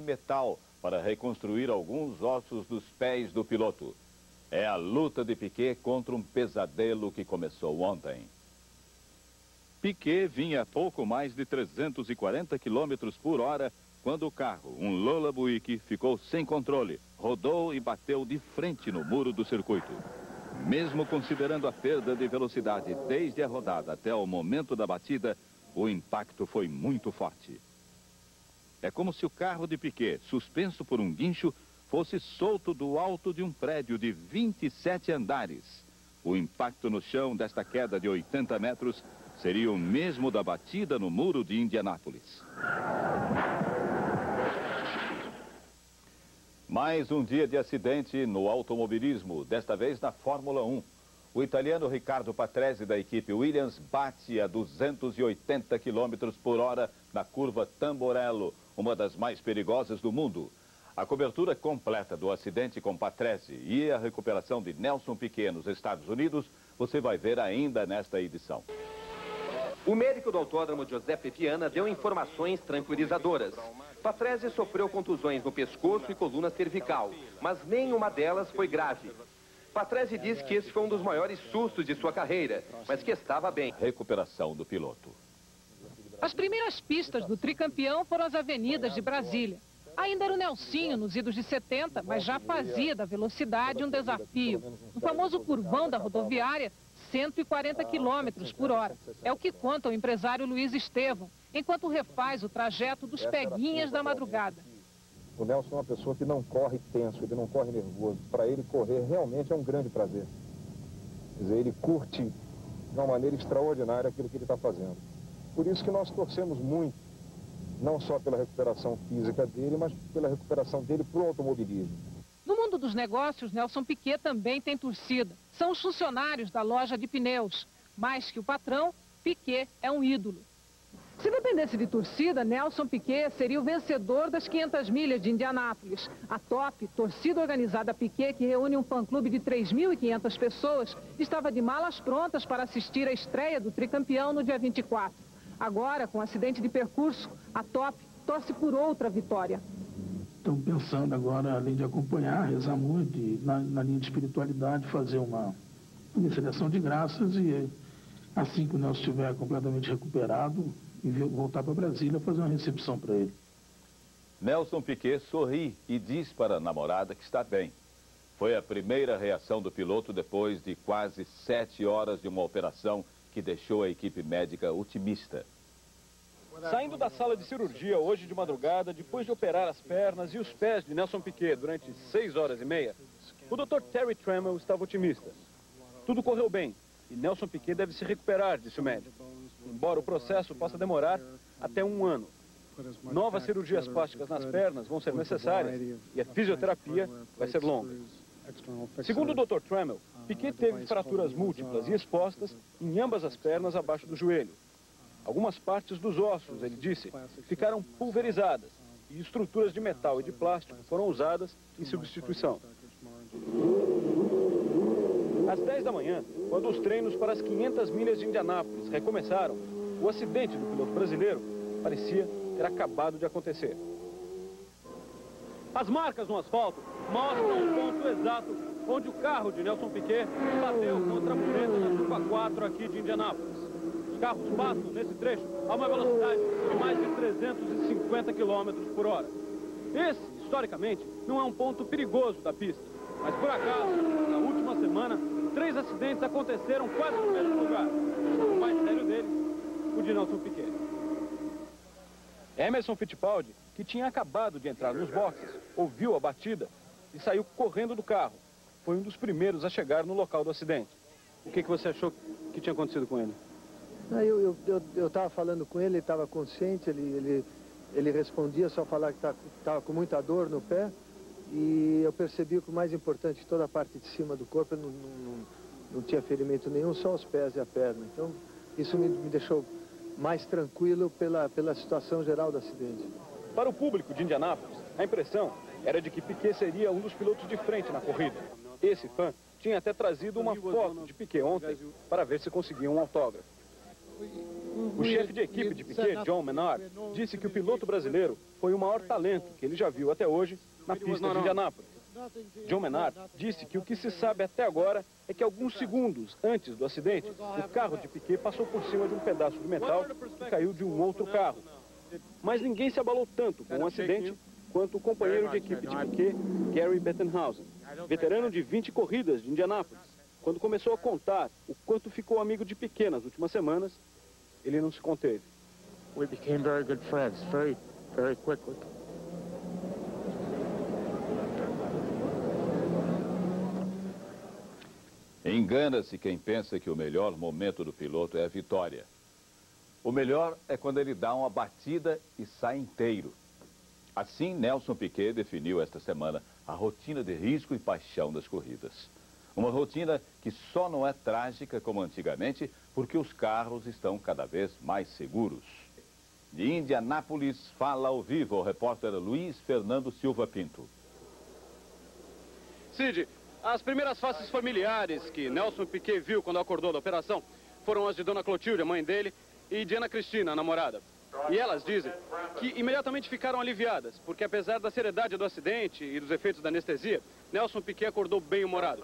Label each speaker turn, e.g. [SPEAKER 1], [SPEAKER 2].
[SPEAKER 1] metal para reconstruir alguns ossos dos pés do piloto. É a luta de Piquet contra um pesadelo que começou ontem. Piquet vinha a pouco mais de 340 km por hora quando o carro, um Lola Buick, ficou sem controle, rodou e bateu de frente no muro do circuito. Mesmo considerando a perda de velocidade desde a rodada até o momento da batida, o impacto foi muito forte. É como se o carro de Piquet, suspenso por um guincho, fosse solto do alto de um prédio de 27 andares. O impacto no chão desta queda de 80 metros seria o mesmo da batida no muro de Indianápolis. Mais um dia de acidente no automobilismo, desta vez na Fórmula 1. O italiano Ricardo Patrese da equipe Williams bate a 280 km por hora na curva Tamborello, uma das mais perigosas do mundo. A cobertura completa do acidente com Patrese e a recuperação de Nelson Piquet nos Estados Unidos você vai ver ainda nesta edição.
[SPEAKER 2] O médico do autódromo Giuseppe Viana deu informações tranquilizadoras. Patrese sofreu contusões no pescoço e coluna cervical, mas nenhuma delas foi grave. Patrese disse que esse foi um dos maiores sustos de sua carreira, mas que estava bem.
[SPEAKER 1] Recuperação do piloto.
[SPEAKER 3] As primeiras pistas do tricampeão foram as avenidas de Brasília. Ainda era o Nelsinho nos idos de 70, mas já fazia da velocidade um desafio. No famoso curvão da rodoviária, 140 km por hora. É o que conta o empresário Luiz Estevam, enquanto refaz o trajeto dos peguinhas da madrugada.
[SPEAKER 4] O Nelson é uma pessoa que não corre tenso, ele não corre nervoso. Para ele, correr realmente é um grande prazer. Quer dizer, ele curte de uma maneira extraordinária aquilo que ele está fazendo. Por isso que nós torcemos muito, não só pela recuperação física dele, mas pela recuperação dele para o automobilismo.
[SPEAKER 3] No mundo dos negócios, Nelson Piquet também tem torcida. São os funcionários da loja de pneus. Mais que o patrão, Piquet é um ídolo. Se dependesse de torcida, Nelson Piquet seria o vencedor das 500 milhas de Indianápolis. A Top, torcida organizada Piquet, que reúne um fã-clube de 3.500 pessoas, estava de malas prontas para assistir à estreia do tricampeão no dia 24. Agora, com acidente de percurso, a Top torce por outra vitória.
[SPEAKER 5] Estão pensando agora, além de acompanhar, rezar muito, e na, na linha de espiritualidade, fazer uma, seleção de graças e assim que o Nelson estiver completamente recuperado, e voltar para Brasília fazer uma recepção para ele.
[SPEAKER 1] Nelson Piquet sorri e diz para a namorada que está bem. Foi a primeira reação do piloto depois de quase sete horas de uma operação que deixou a equipe médica otimista.
[SPEAKER 6] Saindo da sala de cirurgia hoje de madrugada, depois de operar as pernas e os pés de Nelson Piquet durante seis horas e meia, o Dr. Terry Trammell estava otimista. Tudo correu bem e Nelson Piquet deve se recuperar, disse o médico embora o processo possa demorar até um ano. Novas cirurgias plásticas nas pernas vão ser necessárias e a fisioterapia vai ser longa. Segundo o Dr. Trammell, Piquet teve fraturas múltiplas e expostas em ambas as pernas abaixo do joelho. Algumas partes dos ossos, ele disse, ficaram pulverizadas e estruturas de metal e de plástico foram usadas em substituição. Às 10 da manhã, quando os treinos para as 500 milhas de Indianápolis recomeçaram, o acidente do piloto brasileiro parecia ter acabado de acontecer. As marcas no asfalto mostram o ponto exato onde o carro de Nelson Piquet bateu contra a mureta da curva 4 aqui de Indianápolis. Os carros passam nesse trecho a uma velocidade de mais de 350 km por hora. Esse, historicamente, não é um ponto perigoso da pista, mas por acaso, na última semana, Três acidentes aconteceram quase no mesmo lugar. O mais sério deles, o de Nelson Piquet. Emerson Fittipaldi, que tinha acabado de entrar nos boxes, ouviu a batida e saiu correndo do carro. Foi um dos primeiros a chegar no local do acidente. O que, que você achou que tinha acontecido com ele?
[SPEAKER 7] eu estava eu, eu, falando com ele, ele estava consciente, ele, ele, ele respondia só falar que estava tá, com muita dor no pé. E eu percebi que o mais importante, toda a parte de cima do corpo, não, não, não tinha ferimento nenhum, só os pés e a perna. Então, isso me, me deixou mais tranquilo pela, pela situação geral do acidente.
[SPEAKER 6] Para o público de Indianápolis, a impressão era de que Piquet seria um dos pilotos de frente na corrida. Esse fã tinha até trazido uma foto de Piquet ontem para ver se conseguia um autógrafo. O chefe de equipe de Piquet, John Menard, disse que o piloto brasileiro foi o maior talento que ele já viu até hoje na pista de Indianápolis. John Menard disse que o que se sabe até agora é que alguns segundos antes do acidente, o carro de Piquet passou por cima de um pedaço de metal que caiu de um outro carro. Mas ninguém se abalou tanto com o acidente quanto o companheiro de equipe de Piquet, Gary Bettenhausen, veterano de 20 corridas de Indianápolis. Quando começou a contar o quanto ficou amigo de Piquet nas últimas semanas, ele não se conteve.
[SPEAKER 8] We became very good friends, very, very quickly.
[SPEAKER 1] Engana-se quem pensa que o melhor momento do piloto é a vitória. O melhor é quando ele dá uma batida e sai inteiro. Assim, Nelson Piquet definiu esta semana a rotina de risco e paixão das corridas. Uma rotina que só não é trágica como antigamente, porque os carros estão cada vez mais seguros. De Indianápolis, fala ao vivo o repórter Luiz Fernando Silva Pinto.
[SPEAKER 6] Cid, as primeiras faces familiares que Nelson Piquet viu quando acordou da operação foram as de Dona Clotilde, a mãe dele, e de Ana Cristina, a namorada. E elas dizem que imediatamente ficaram aliviadas, porque apesar da seriedade do acidente e dos efeitos da anestesia, Nelson Piquet acordou bem-humorado.